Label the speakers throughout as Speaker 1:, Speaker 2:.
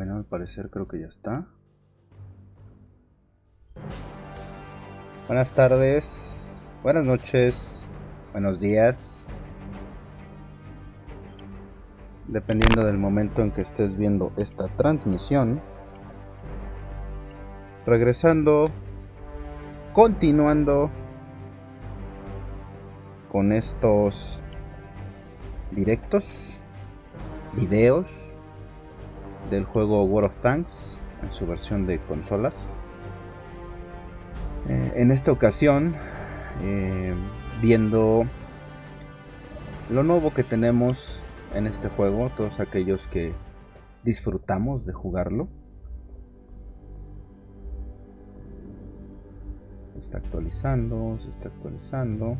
Speaker 1: Bueno, al parecer creo que ya está. Buenas tardes, buenas noches, buenos días. Dependiendo del momento en que estés viendo esta transmisión. Regresando, continuando con estos directos, videos del juego World of Tanks en su versión de consolas. Eh, en esta ocasión, eh, viendo lo nuevo que tenemos en este juego, todos aquellos que disfrutamos de jugarlo. Se está actualizando, se está actualizando.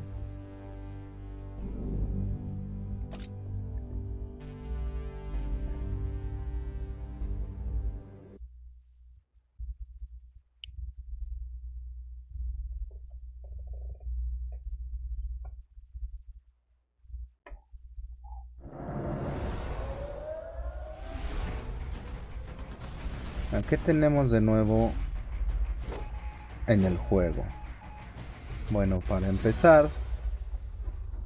Speaker 1: ¿Qué tenemos de nuevo en el juego? Bueno, para empezar,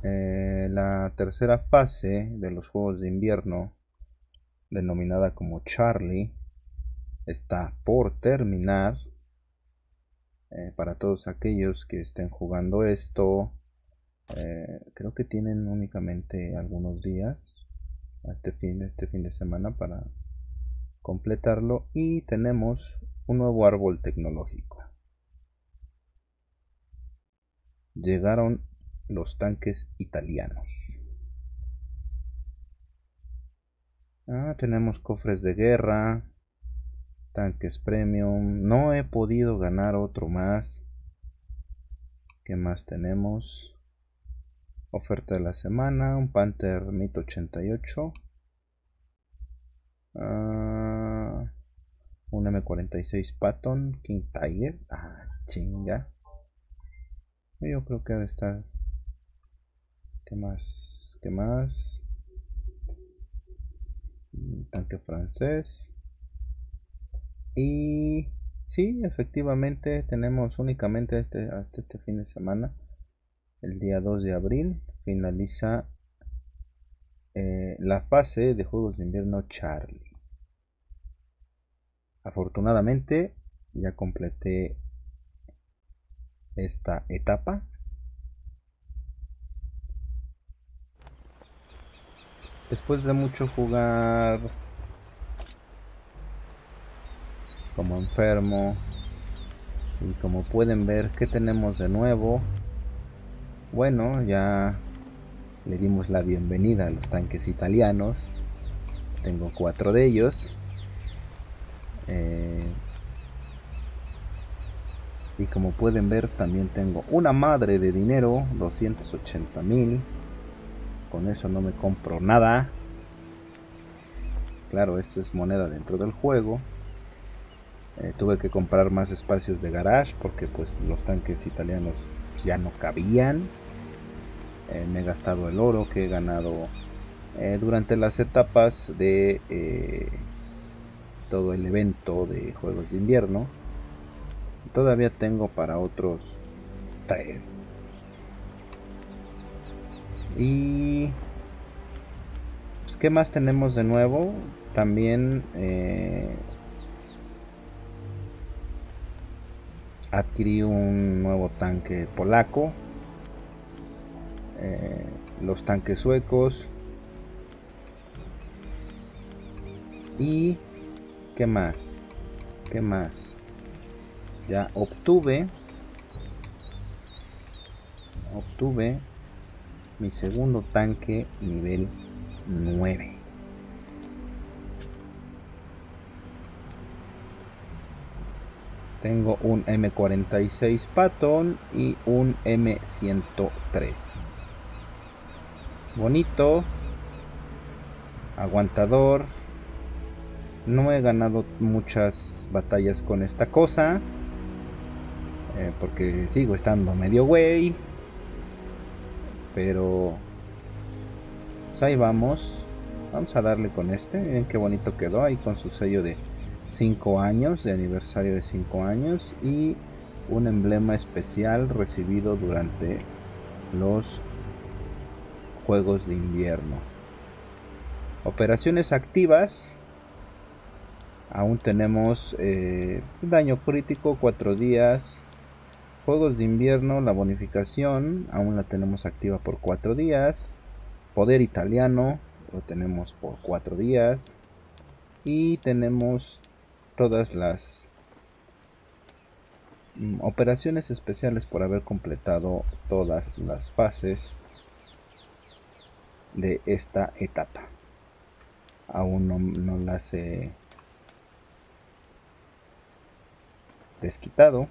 Speaker 1: eh, la tercera fase de los juegos de invierno, denominada como Charlie, está por terminar. Eh, para todos aquellos que estén jugando esto, eh, creo que tienen únicamente algunos días, este fin, este fin de semana, para completarlo y tenemos un nuevo árbol tecnológico. Llegaron los tanques italianos. Ah, tenemos cofres de guerra, tanques premium. No he podido ganar otro más. ¿Qué más tenemos? Oferta de la semana, un Panther MIT 88. Ah, un M46 Patton King Tiger. Ah, chinga. Yo creo que ha de estar. ¿Qué más? ¿Qué más? Tanque francés. Y sí, efectivamente tenemos únicamente este, hasta este fin de semana. El día 2 de abril finaliza eh, la fase de juegos de invierno Charlie. Afortunadamente ya completé esta etapa. Después de mucho jugar como enfermo y como pueden ver que tenemos de nuevo bueno ya le dimos la bienvenida a los tanques italianos. Tengo cuatro de ellos. Eh, y como pueden ver también tengo una madre de dinero, 280 mil. Con eso no me compro nada. Claro, esto es moneda dentro del juego. Eh, tuve que comprar más espacios de garage porque pues los tanques italianos ya no cabían. Eh, me he gastado el oro que he ganado eh, durante las etapas de eh, todo el evento de juegos de invierno. Todavía tengo para otros tres y pues, qué más tenemos de nuevo también adquirí un nuevo tanque polaco eh, los tanques suecos. Y qué más qué más ya obtuve obtuve mi segundo tanque nivel 9 tengo un M46 Patton y un M103 bonito aguantador no he ganado muchas batallas con esta cosa eh, porque sigo estando medio güey pero pues ahí vamos Vamos a darle con este. Miren qué bonito quedó ahí con su sello de 5 años, de aniversario de 5 años. Y un emblema especial recibido durante los Juegos de Invierno. Operaciones activas. Aún tenemos eh, daño crítico 4 días. Juegos de invierno, la bonificación aún la tenemos activa por 4 días. Poder italiano lo tenemos por 4 días. Y tenemos todas las mm, operaciones especiales por haber completado todas las fases de esta etapa. Aún no, las he desquitado.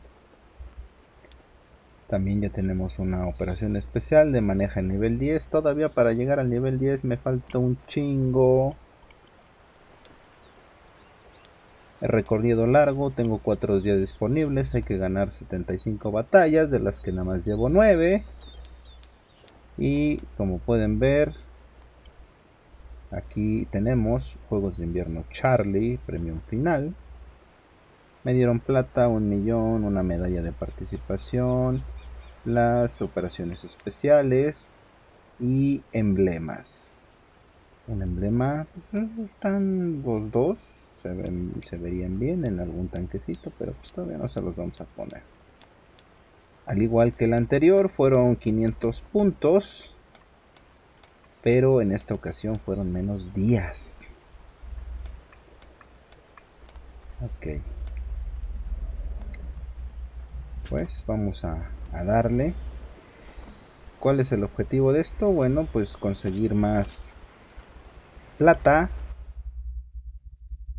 Speaker 1: También ya tenemos una operación especial de maneja en nivel 10. Todavía para llegar al nivel 10 me falta un chingo. El recorrido largo, tengo 4 días disponibles, hay que ganar 75 batallas, de las que nada más llevo 9. Y como pueden ver, aquí tenemos Juegos de Invierno Charlie, premium final. Me dieron plata, un millón, una medalla de participación, las operaciones especiales y emblemas. Un emblema, pues, están los dos, se, verían bien en algún tanquecito, pero pues todavía no se los vamos a poner. Al igual que el anterior, fueron 500 puntos, pero en esta ocasión fueron menos días. Ok. Pues vamos a, darle. ¿Cuál es el objetivo de esto? Bueno, pues conseguir más plata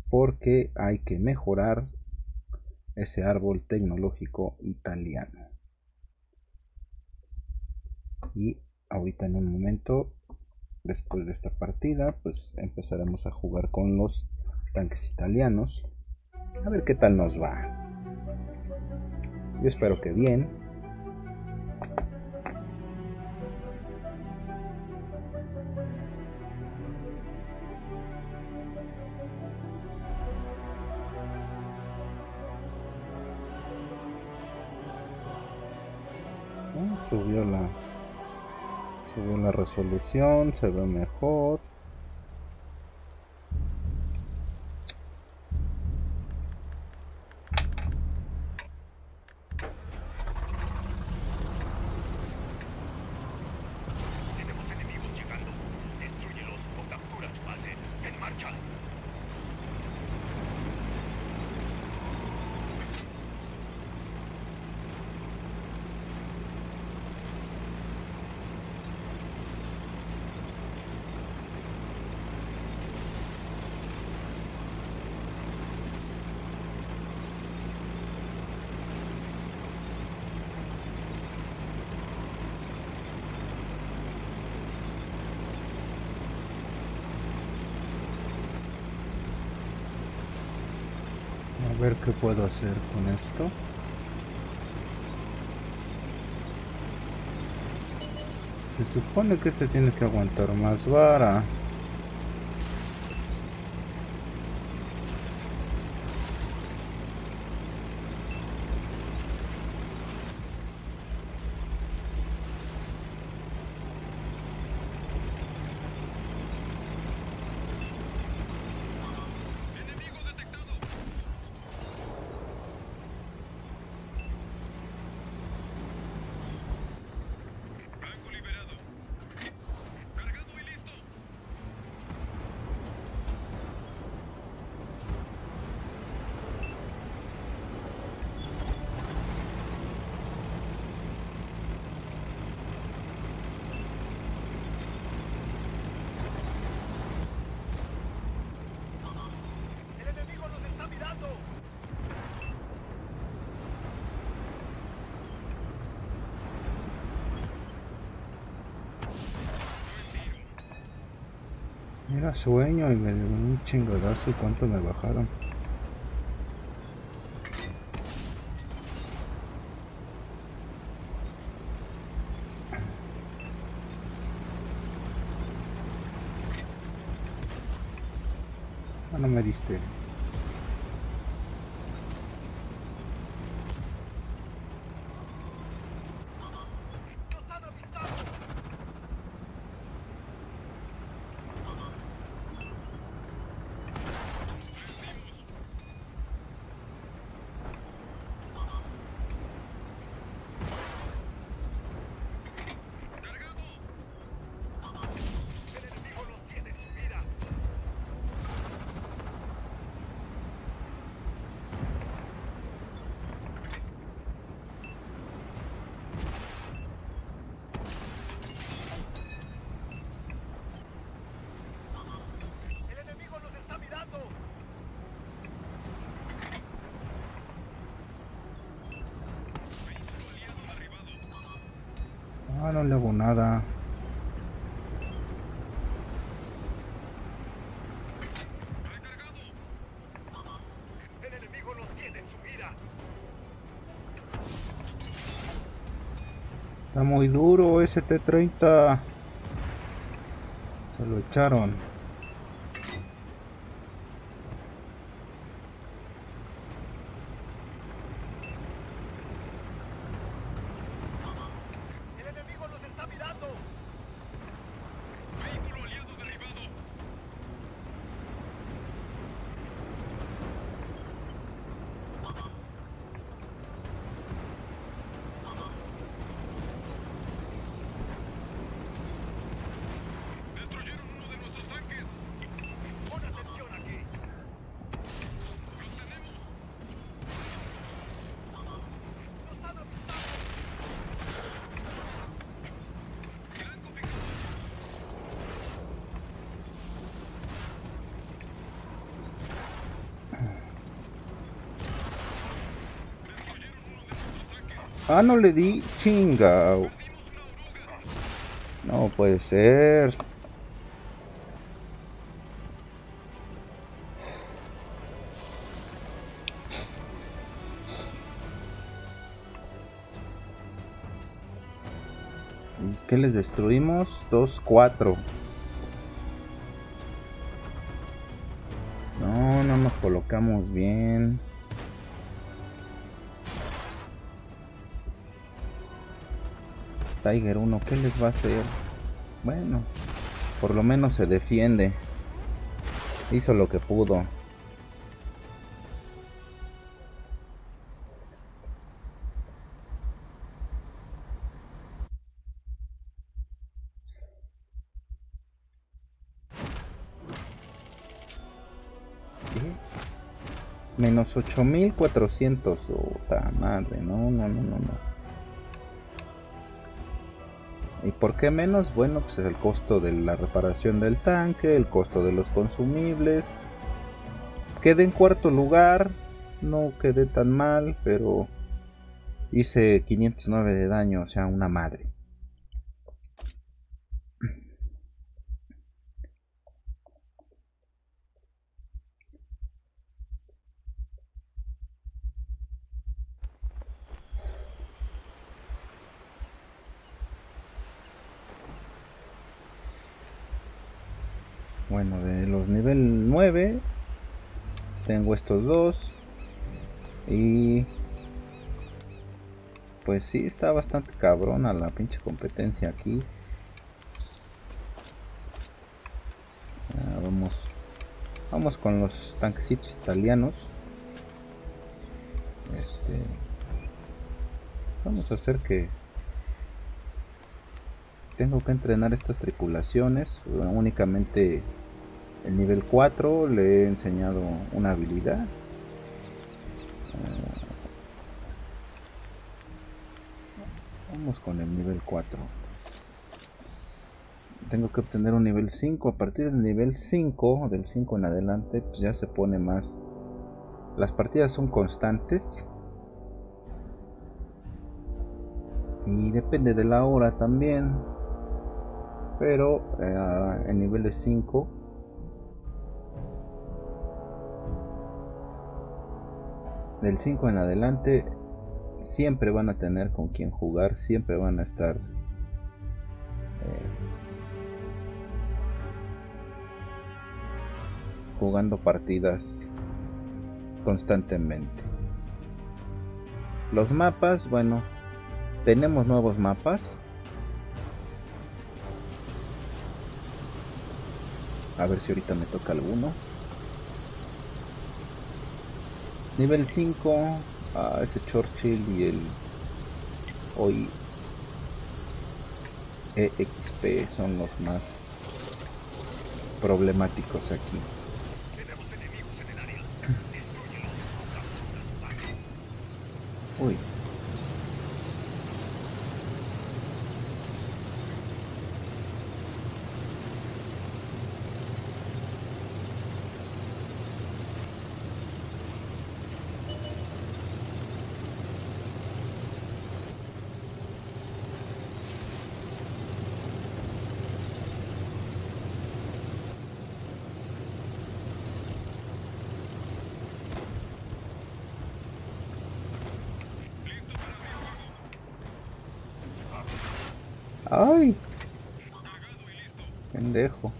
Speaker 1: porque hay que mejorar ese árbol tecnológico italiano. Y ahorita en un momento, después de esta partida, pues empezaremos a jugar con los tanques italianos. A ver qué tal nos va. Yo espero que bien. subió la subió la resolución se ve mejor ver qué puedo hacer con esto. Se supone que este tiene que aguantar más vara. Era sueño y me dio un chingadazo y cuánto me bajaron. Ah, no me diste. Ah, no le hago nada. Está muy duro ese T-30. Se lo echaron.
Speaker 2: El enemigo nos está mirando. Vehículo aliado derribado. Destruyeron uno de nuestros tanques. Pon atención aquí. Los tenemos. Nos han avistado. Blanco fijado. Destruyeron uno de nuestros tanques.
Speaker 1: Ah, no le di. Chinga.
Speaker 2: Perdimos una oruga.
Speaker 1: No puede ser. ¿Y ¿Qué les destruimos? Dos, cuatro. No, no nos colocamos bien. Tiger 1, ¿qué les va a hacer? Bueno, por lo menos se defiende. Hizo lo que pudo. Menos 8400. Puta madre, no, no, no, no, no. ¿Y por qué menos? Bueno, pues es el costo de la reparación del tanque, el costo de los consumibles. Quedé en cuarto lugar, no quedé tan mal, pero hice 509 de daño, o sea, una madre. Bueno, de los nivel 9 tengo estos dos y pues sí está bastante cabrona la pinche competencia aquí. Ah, vamos vamos con los tanquecitos italianos. Este vamos a hacer que tengo que entrenar estas tripulaciones únicamente el nivel 4 le he enseñado una habilidad. Ah, vamos con el nivel 4 tengo que obtener un nivel 5 a partir del nivel 5 del 5 en adelante pues ya se pone más. Las partidas son constantes. Y depende de la hora también. Pero eh, en nivel de 5 del 5 en adelante siempre van a tener con quien jugar siempre van a estar eh, jugando partidas constantemente. Los mapas, bueno, tenemos nuevos mapas. A ver si ahorita me toca alguno. Nivel 5, ah, ese Churchill y el hoy EXP son los más problemáticos aquí.
Speaker 2: Tenemos enemigos en el área.
Speaker 1: Uy. Ay. Pendejo.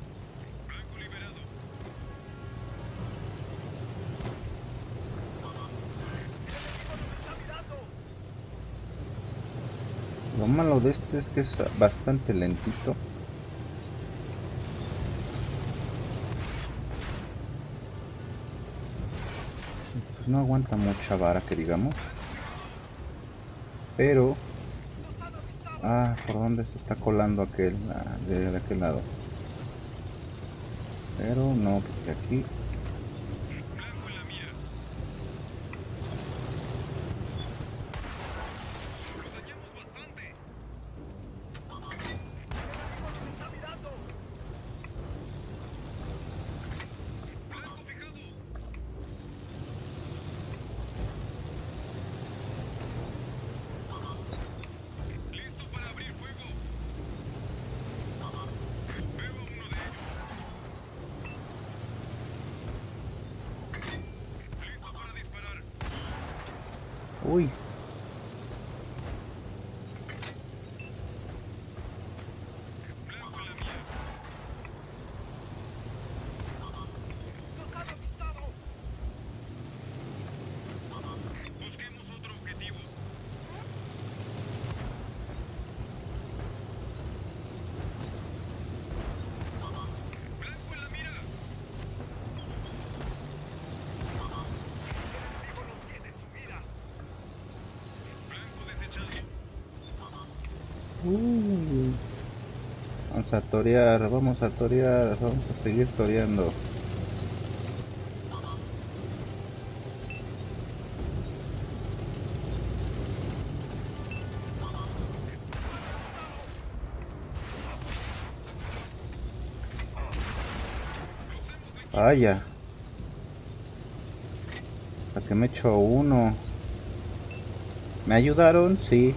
Speaker 1: Lo malo de este es es bastante lentito. Pues no aguanta mucha vara que digamos. Pero... Ah, ¿por dónde se está colando aquel? Ah, de aquel lado. Pero no, porque aquí...
Speaker 2: Blanco en la mira. Lo dañamos bastante. está mirando. Blanco fijado. Listo para abrir fuego. Veo a uno de ellos. Listo para disparar.
Speaker 1: Uy.
Speaker 2: Blanco en la mía. ¡Nos han avistado! Busquemos otro objetivo. ¡Blanco en la mira! El enemigo nos tiene en su mira. Blanco desechado.
Speaker 1: Uh. Vamos a torear, vamos a torear, vamos a seguir toreando. Vaya. ¿Para qué me echo uno? ¿Me ayudaron? Sí.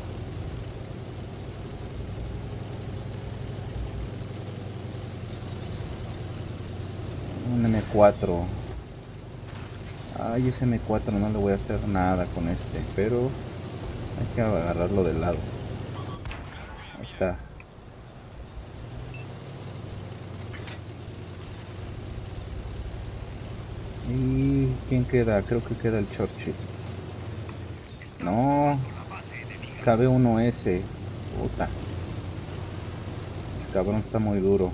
Speaker 1: Un M4. Ay, ese M4 no le voy a hacer nada con este, pero hay que agarrarlo de lado. Ahí está. ¿Y quién queda? Creo que queda el Churchill. No, KB1S. Puta. El cabrón está muy duro.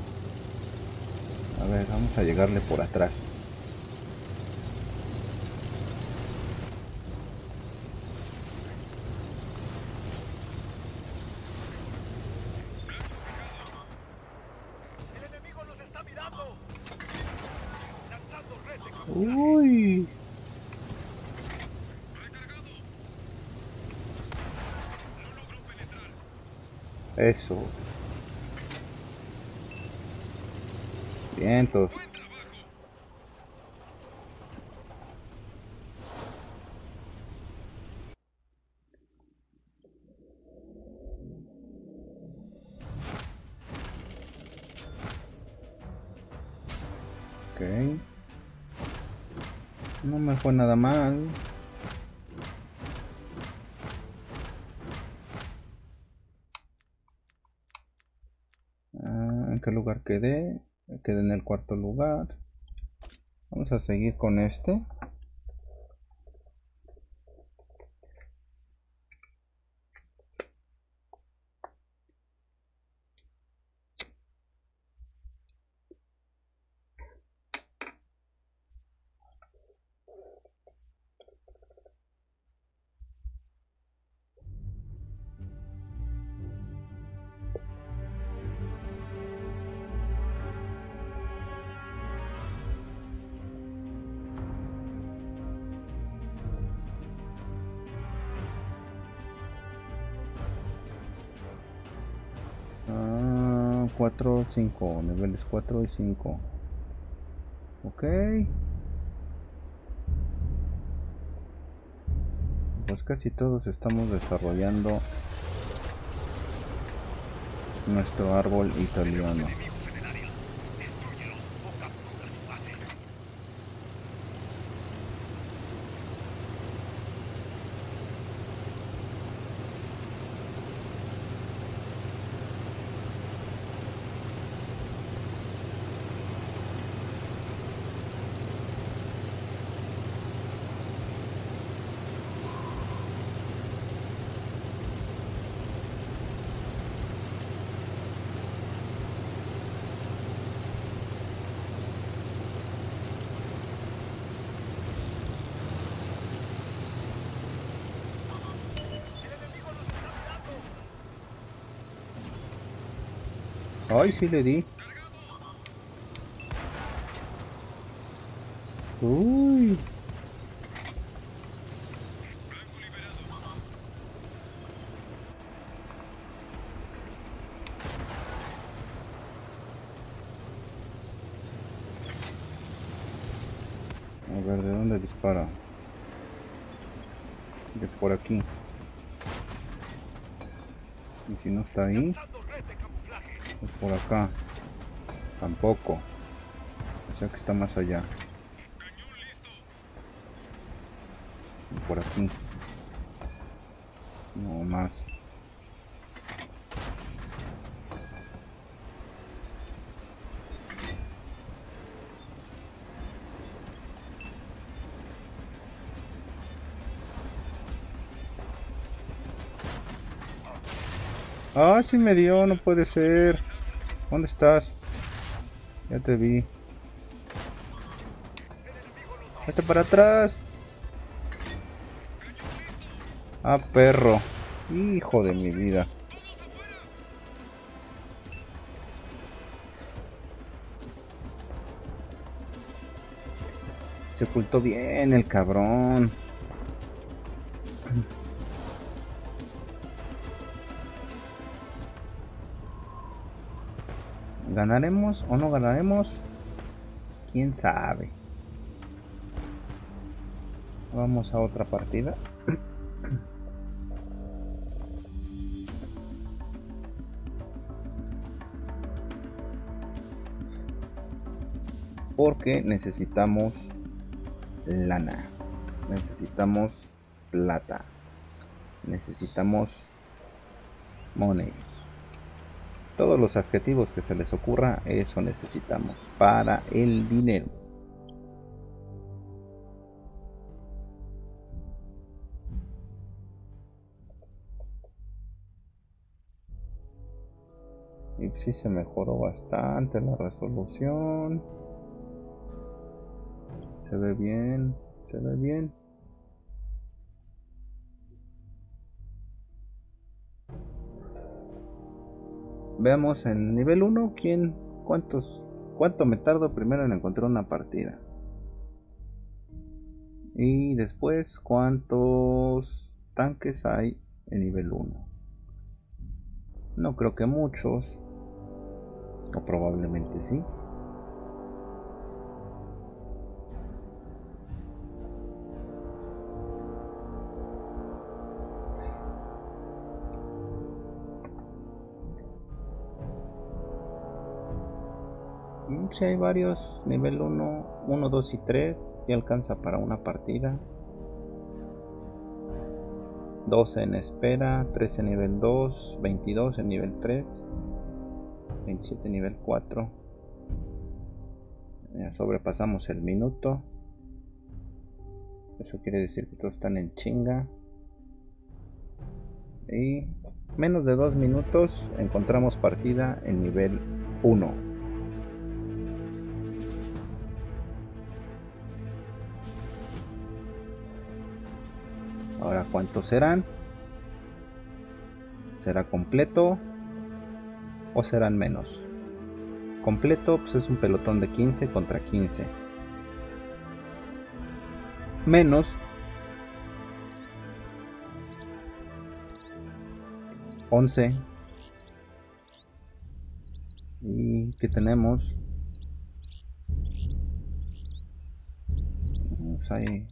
Speaker 1: A ver, vamos a llegarle por atrás. Fue nada mal. Ah, ¿En qué lugar quedé? Quedé en el cuarto lugar. Vamos a seguir con este. 5, niveles 4 y 5. Ok. Pues casi todos estamos desarrollando nuestro árbol italiano. Ay, sí le di. Uy. A ver, ¿de dónde dispara? De por aquí. Y si no está ahí,
Speaker 2: Lanzando red de camuflaje.
Speaker 1: es por acá. Tampoco. O sea que está más allá. Por aquí. No más. Ah, sí me dio, no puede ser. ¿Dónde estás? Ya te vi. Vete para atrás. Ah, perro. Hijo de mi vida. Se ocultó bien el cabrón. ¿Ganaremos o no ganaremos? ¿Quién sabe? Vamos a otra partida. Porque necesitamos lana. Necesitamos plata. Necesitamos money. Todos los adjetivos que se les ocurra, eso necesitamos para el dinero. Y sí se mejoró bastante la resolución. Se ve bien, se ve bien. Veamos en nivel 1 quién, cuántos, cuánto me tardo primero en encontrar una partida. Y después cuántos tanques hay en nivel 1. No creo que muchos. O probablemente sí. Si hay varios, nivel 1, 1, 2 y 3, y alcanza para una partida. 12 en espera, 13 en nivel 2, 22 en nivel 3, 27 en nivel 4. Ya sobrepasamos el minuto. Eso quiere decir que todos están en chinga. Y menos de dos minutos encontramos partida en nivel 1. Ahora, ¿cuántos serán? ¿Será completo o serán menos? Completo pues es un pelotón de 15 contra 15. Menos 11 y que tenemos Vamos ahí.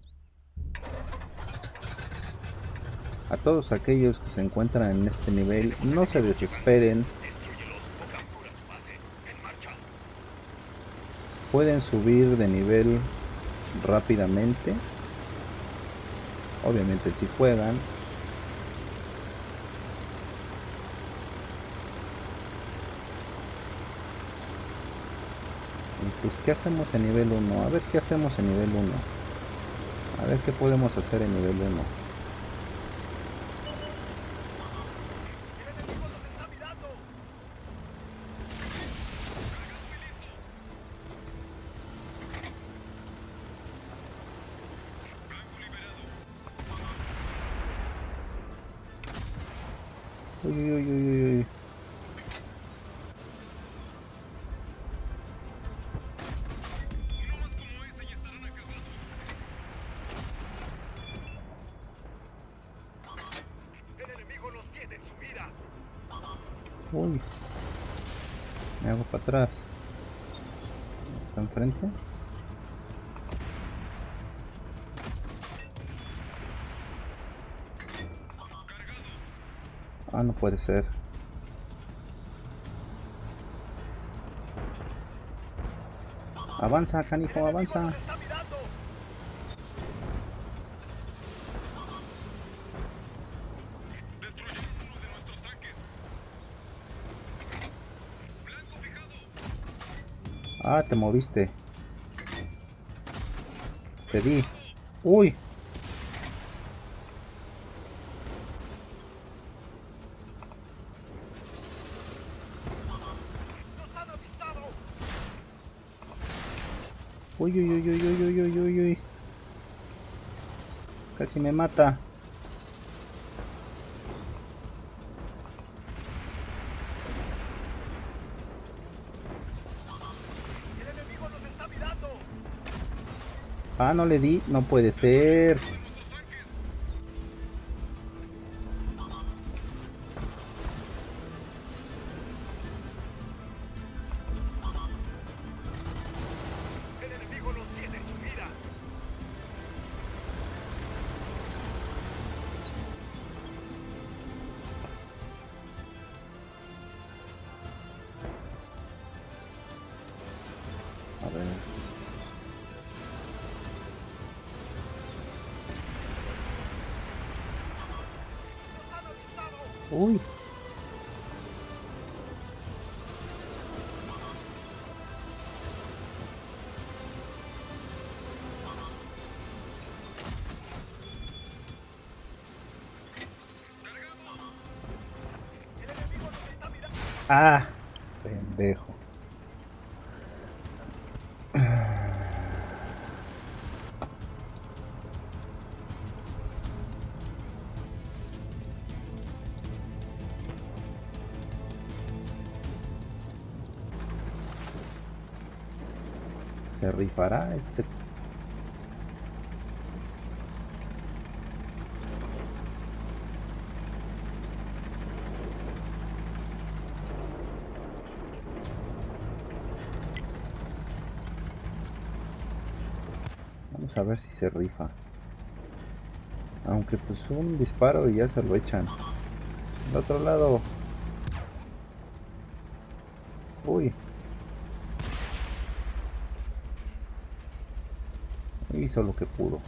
Speaker 1: A todos aquellos que se encuentran en este nivel no se desesperen. Pueden subir de nivel rápidamente. Obviamente si juegan Y pues qué hacemos en nivel 1 a ver qué hacemos en nivel 1 a ver qué podemos hacer en nivel 1 Uy, uy, uy, uy, uy. Uy. Me hago para atrás. ¿Está enfrente? Ah, no puede ser. Avanza, canijo, avanza. Ah, te moviste. Te vi. Uy, Uy, uy, uy, uy, uy, uy, uy, uy. Casi me mata. Ah, no le di. No puede ser. Uy. Ah, pendejo. Rifará este. Vamos a ver si se rifa. Aunque pues un disparo y ya se lo echan. Del otro lado. lo que pudo.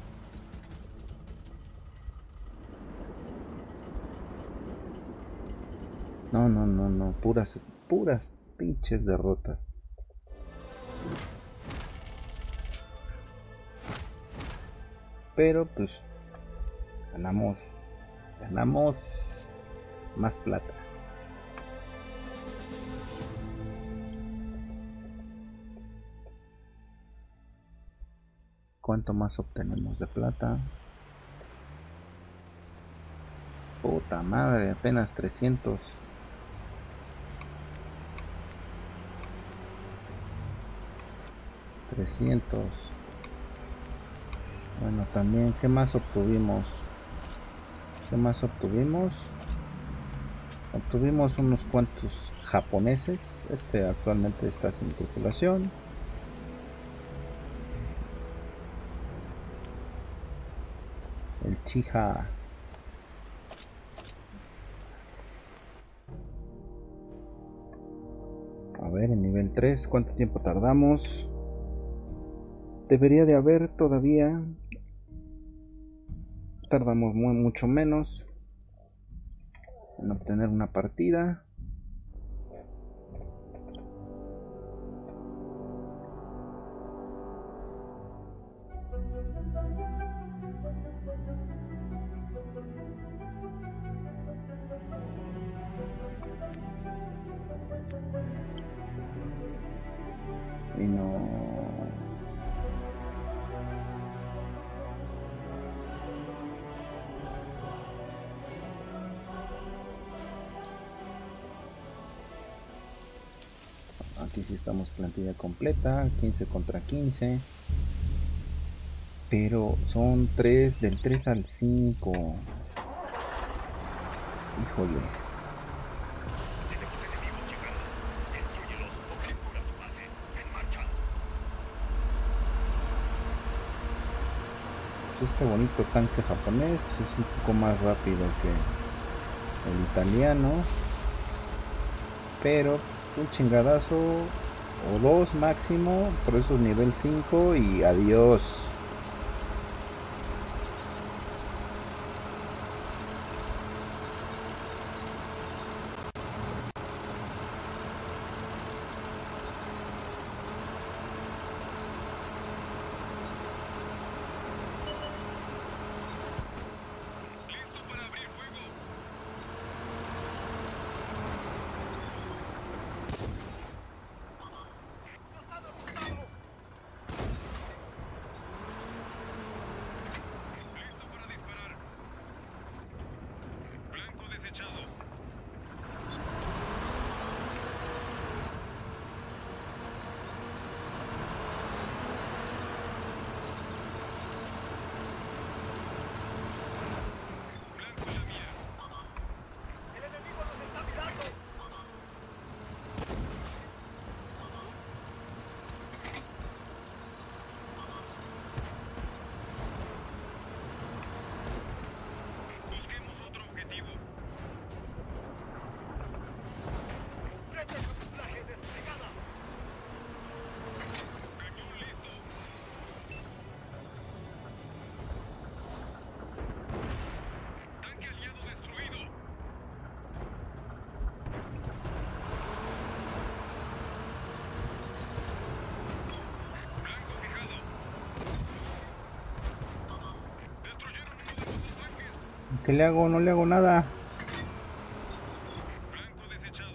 Speaker 1: No, no, no, no, puras, puras pinches derrotas. Pero pues ganamos, ganamos más plata. ¿Cuánto más obtenemos de plata? Puta madre, apenas 300. Trescientos. Bueno, también, ¿qué más obtuvimos? ¿Qué más obtuvimos? Obtuvimos unos cuantos japoneses. Este actualmente está sin tripulación. A ver, en nivel 3, ¿cuánto tiempo tardamos? Debería de haber todavía. Tardamos muy, mucho menos en obtener una partida. Aquí sí estamos plantilla completa, 15 contra 15. Pero son 3, del 3 al 5. Híjole.
Speaker 2: Marcha.
Speaker 1: Este bonito tanque japonés es un poco más rápido que el italiano. Pero un chingadazo o dos máximo, por eso es nivel 5 y adiós.
Speaker 2: Listo para abrir fuego. ¡Nos han asustado! Listo para disparar. Blanco desechado. Blanco la mía. El enemigo nos está mirando. Busquemos otro objetivo. ¡Red de camuflaje desplegada! Cañón listo. Tanque aliado destruido. Blanco fijado. Destruyeron uno de nuestros tanques.
Speaker 1: ¿Qué le hago? No le hago nada.
Speaker 2: Blanco desechado.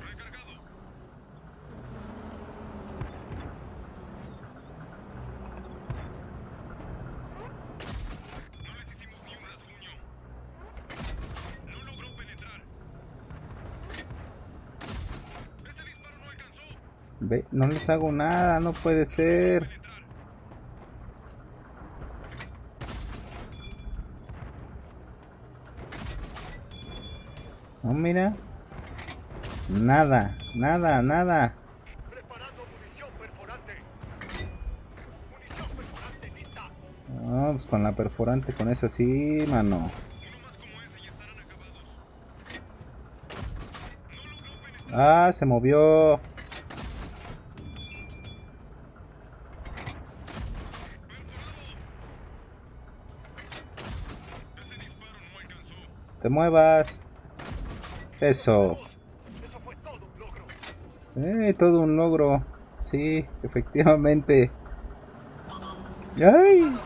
Speaker 2: Recargado. No les hicimos ni un rasguño. No logró penetrar. Ese disparo no alcanzó.
Speaker 1: Ve, no les hago nada, no puede ser.
Speaker 2: Penetrar.
Speaker 1: No, mira. Nada, nada, nada.
Speaker 2: Preparando munición perforante. Munición perforante lista.
Speaker 1: No, pues con la perforante, con eso sí, mano. Ah, se movió. Te muevas. Eso.
Speaker 2: Eso fue todo un logro.
Speaker 1: Eh, todo un logro. Sí, efectivamente. ¡Ay!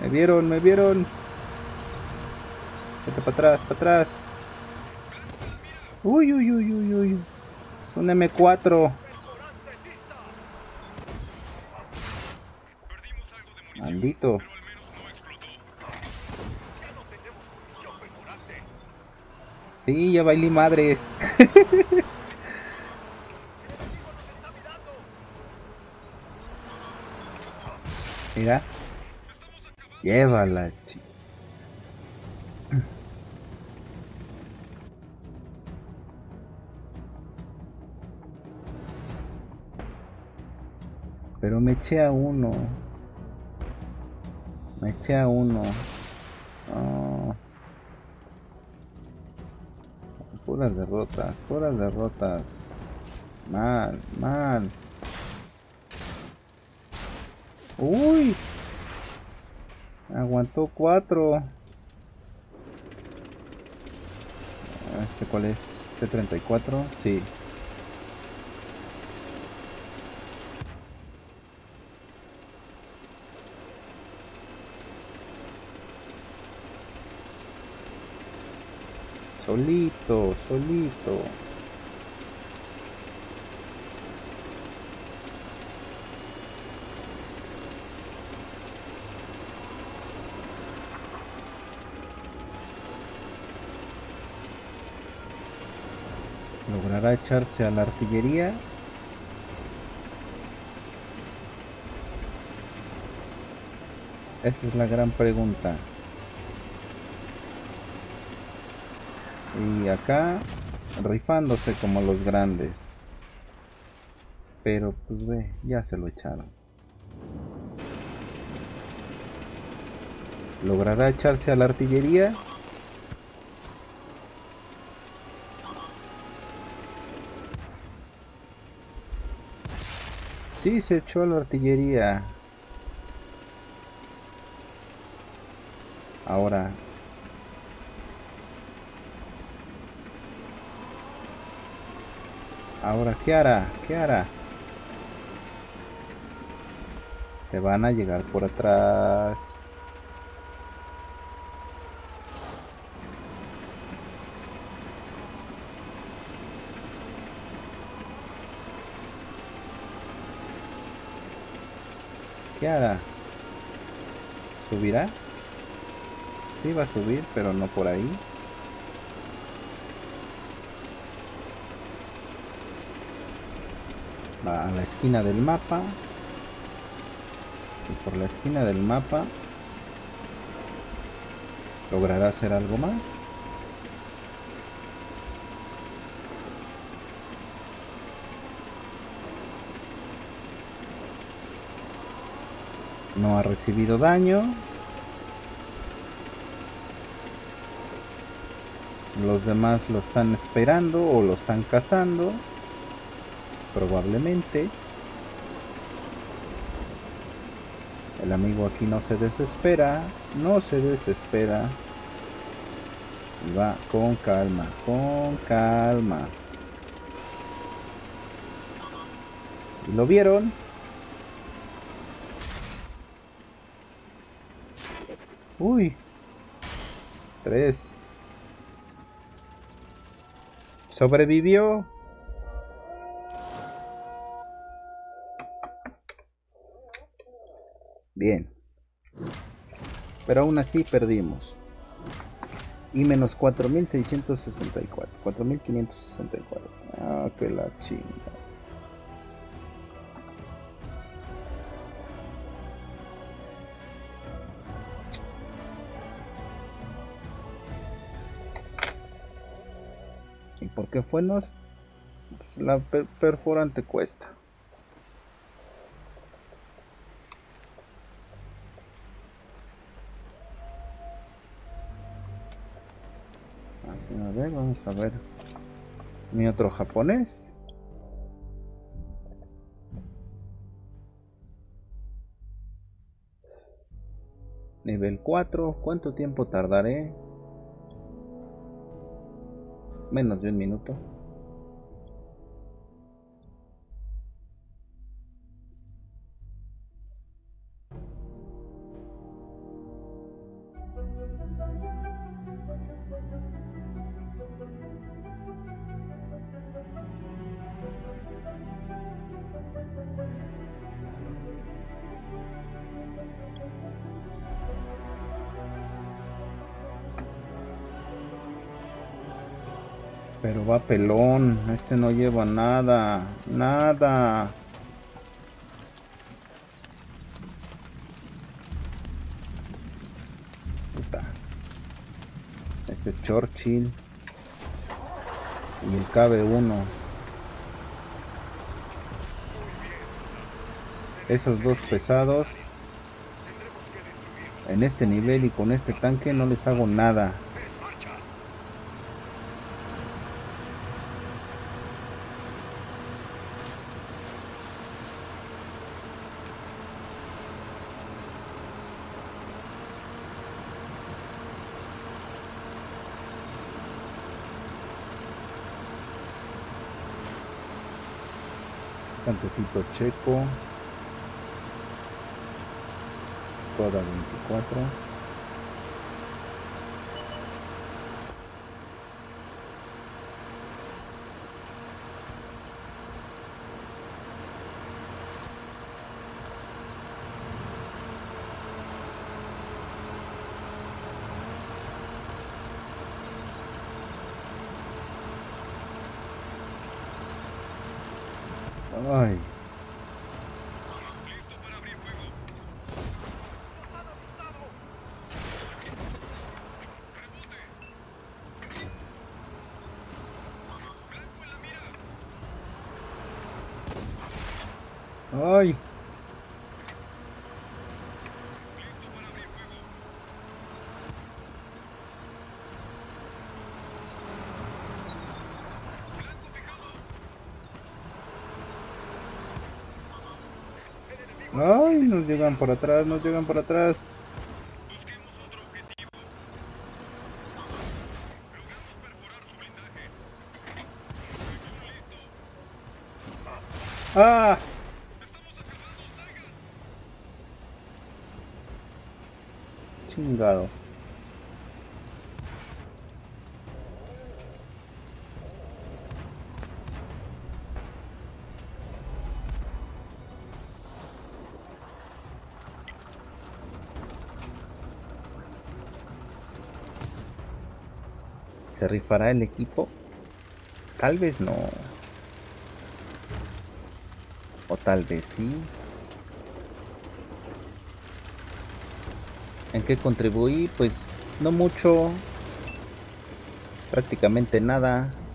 Speaker 1: Me vieron, me vieron. Vete para atrás, para atrás. Uy, uy, uy, uy, uy. Es un M4.
Speaker 2: Perdimos algo de munición,
Speaker 1: Maldito. Sí, ya bailé madres. Mira. Llévala, Pero me eché a uno. Me eché a uno. Ah. Puras derrotas, puras derrotas. Mal, mal. Uy. Aguantó cuatro. Ah, ¿Este cuál es? ¿T34? Sí. Solito, solito. ¿Logrará echarse a la artillería? Esa es la gran pregunta. Y acá rifándose como los grandes. Pero pues ve, ya se lo echaron. ¿Logrará echarse a la artillería? Sí, se echó la artillería. Ahora. Ahora, ¿qué hará? ¿Qué hará? Se van a llegar por atrás. ¿Qué hará? ¿Subirá? Sí, va a subir, pero no por ahí. Va a la esquina del mapa. Y por la esquina del mapa logrará hacer algo más. No ha recibido daño. Los demás lo están esperando o lo están cazando. Probablemente. El amigo aquí no se desespera. No se desespera. Y va con calma, con calma. ¿Y lo vieron? Uy. Tres. Sobrevivió. Bien. Pero aún así perdimos. Y menos 4664. 4564. Ah, que la chinga. ¿Y por qué fue nos? Pues la per- perforante cuesta. A ver, vamos a ver. Mi otro japonés. Nivel 4. ¿Cuánto tiempo tardaré? Menos de un minuto. Pelón. Este no lleva nada. Nada. Puta. Este es Churchill. Y el KB1. Esos dos pesados. En este nivel y con este tanque no les hago nada. Tanquecito checo. Toda 24. Ay, Nos llegan por atrás, nos llegan por atrás. Rifará el equipo? Tal vez no. O tal vez sí. ¿En qué contribuí? Pues no mucho. Prácticamente nada.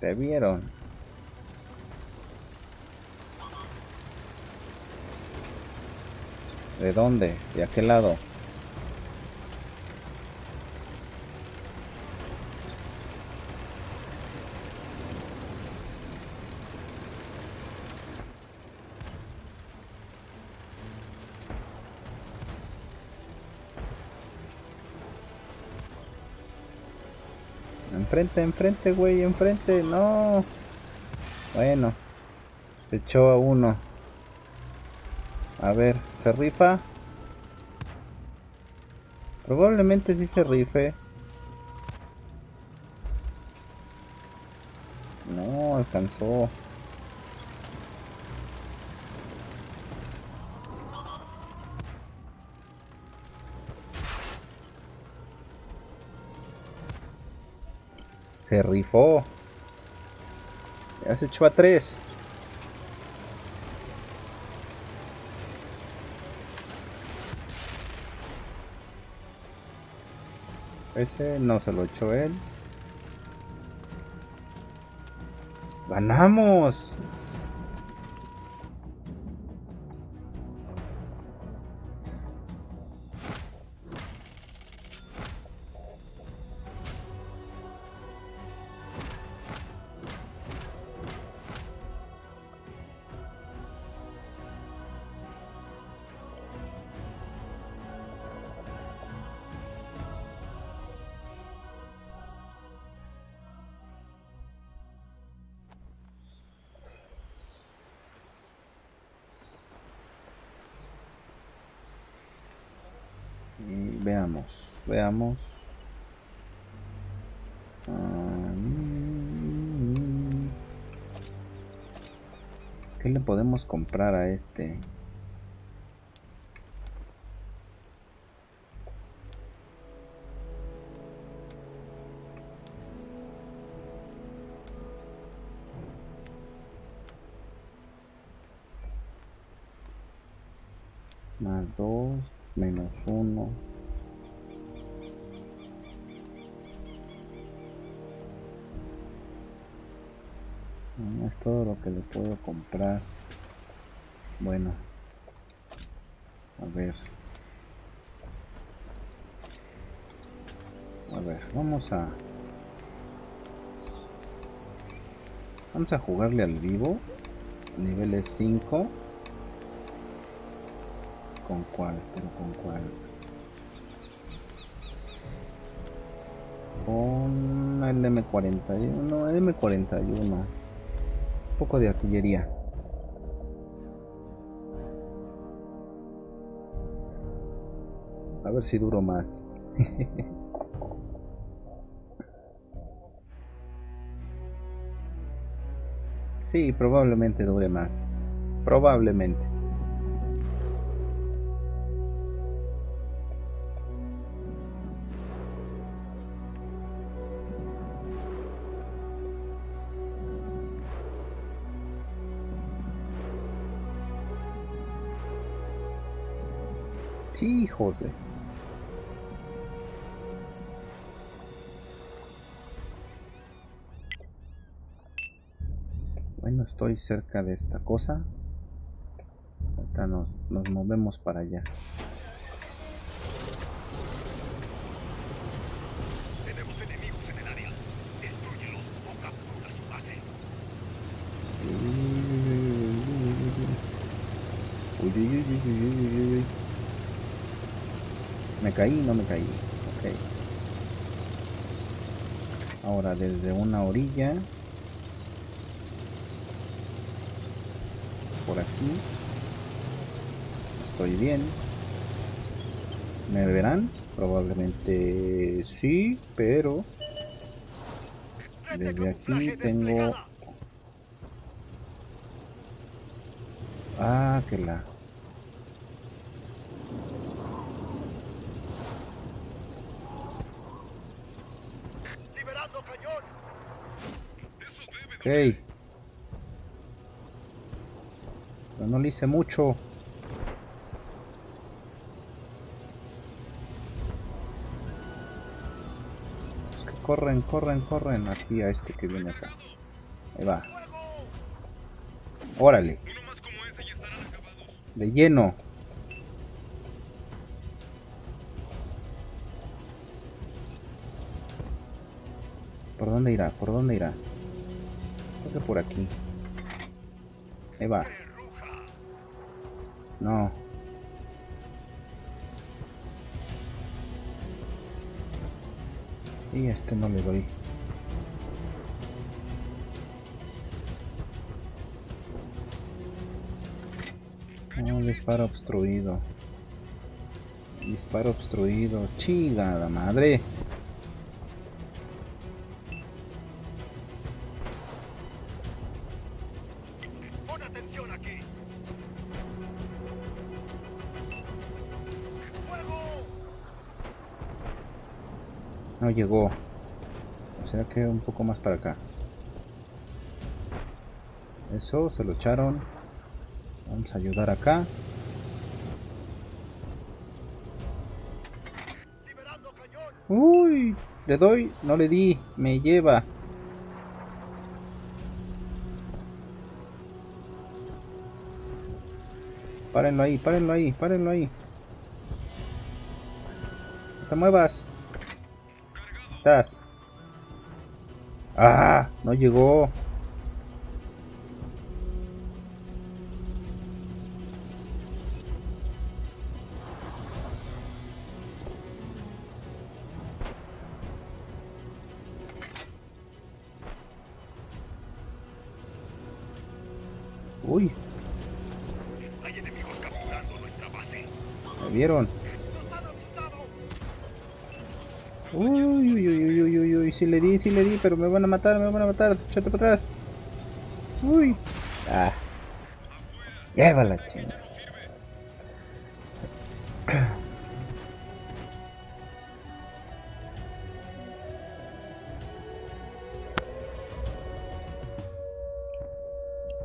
Speaker 1: ¿Te vieron? ¿De dónde? ¿De aquel lado? Enfrente, enfrente, güey, enfrente, no. Bueno, se echó a uno. A ver, ¿se rifa? Probablemente sí se rife. No, alcanzó. Rifó. Ya se echó a tres. Ese no se lo echó él. ¡Ganamos! ¿Qué le podemos comprar a este? Vamos a jugarle al vivo niveles 5 con cuál, pero con cuál. Con el M41, el M41. Un poco de artillería. A ver si duro más. sí, probablemente dure más. Probablemente. Hijos estoy cerca de esta cosa. Ahorita nos, nos movemos para allá.
Speaker 2: Tenemos enemigos en el área. Destruyelos o captura su base.
Speaker 1: Uy, uy, uy, uy, uy, uy, uy. Me caí, no me caí. Ok. Ahora desde una orilla. Por aquí. Estoy bien. ¿Me verán? Probablemente sí, pero desde aquí tengo... Ah, que la...
Speaker 2: Liberando cañón.
Speaker 1: Ok. Pero no le hice mucho. Es que corren, corren, corren aquí a este que viene acá. Ahí va. Órale. De lleno. ¿Por dónde irá? ¿Por dónde irá? Creo que por aquí. Ahí va. No. Y este no le doy. No, disparo obstruido. Disparo obstruido. Chingada madre. Llegó. O sea que un poco más para acá. Eso, se lo echaron. Vamos a ayudar acá. Uy, le doy, no le di, me lleva. Párenlo ahí, párenlo ahí, párenlo ahí. No te muevas. Ah, no llegó. Uy,
Speaker 2: Hay enemigos capturando nuestra base.
Speaker 1: me vieron. Pero me van a matar, me van a matar. Échate para atrás. Uy. Ah. Llévala, chingada.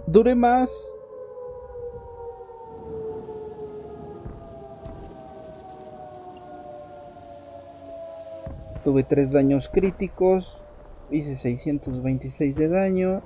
Speaker 1: Dure más. Tuve tres daños críticos. Hice 626 de daño.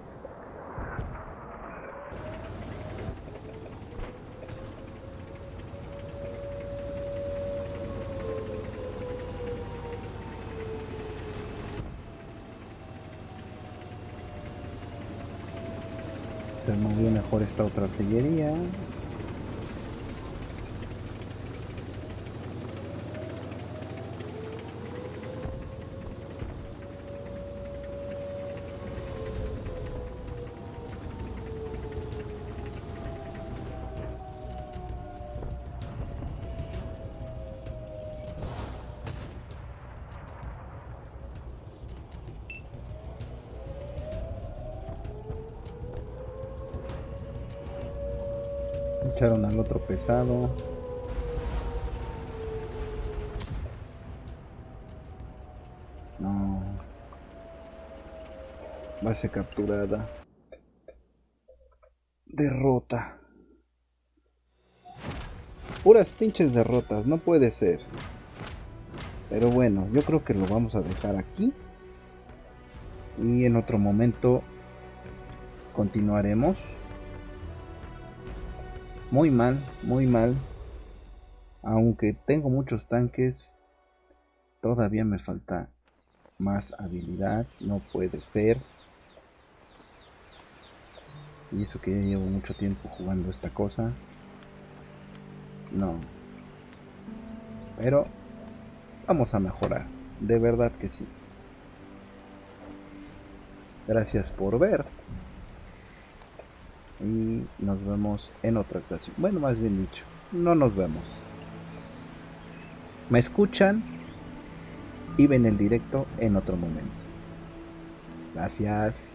Speaker 1: Echaron al otro pesado. No. Base capturada. Derrota. Puras pinches derrotas, no puede ser. Pero bueno, yo creo que lo vamos a dejar aquí. Y en otro momento continuaremos. Muy mal, muy mal. Aunque tengo muchos tanques, todavía me falta más habilidad. No puede ser. Y eso que ya llevo mucho tiempo jugando esta cosa. No. Pero vamos a mejorar. De verdad que sí. Gracias por ver y nos vemos en otra ocasión. Bueno, más bien dicho, no nos vemos. Me escuchan y ven el directo en otro momento. Gracias.